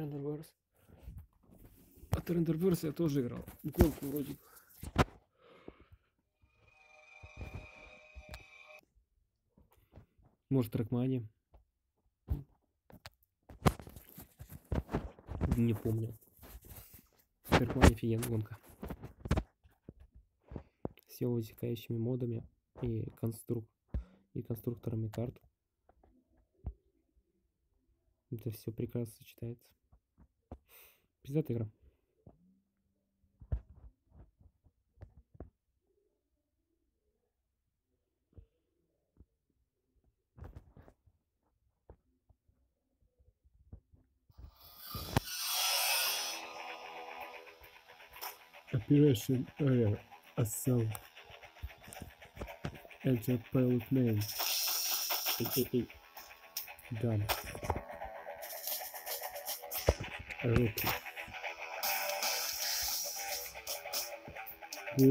Рендерверс. От Рендерверса я тоже играл. Гонку вроде. Может, Трекмания. Не помню. Трекмания офигенная гонка. С его вытекающими модами и, конструк... и конструкторами карт. Это все прекрасно сочетается. Пиздатая игра. Operation Air Assault. Enter pilot name. Done. Rookie. On.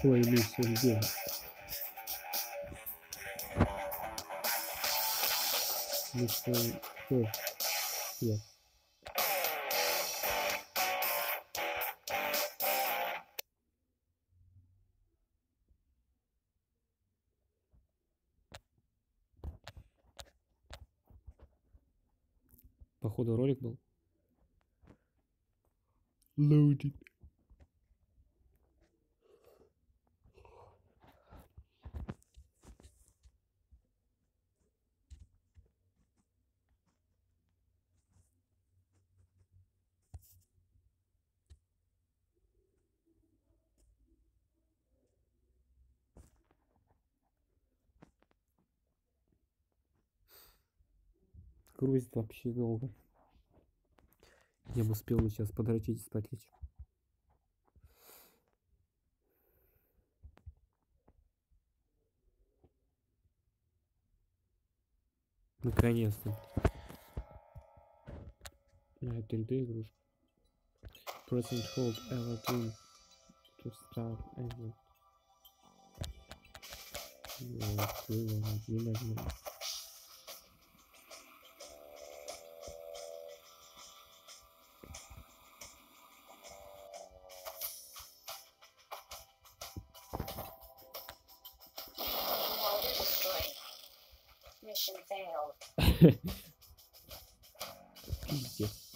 Play mission game. Mission four. Yes. Походу ролик был. Loaded. Грузит вообще долго. Я бы успел сейчас подрочить и спать лечь. Наконец-то. На 3D игрушка. Press hold L2 to start engine. Вот, вывод, не нажмем. mission failed.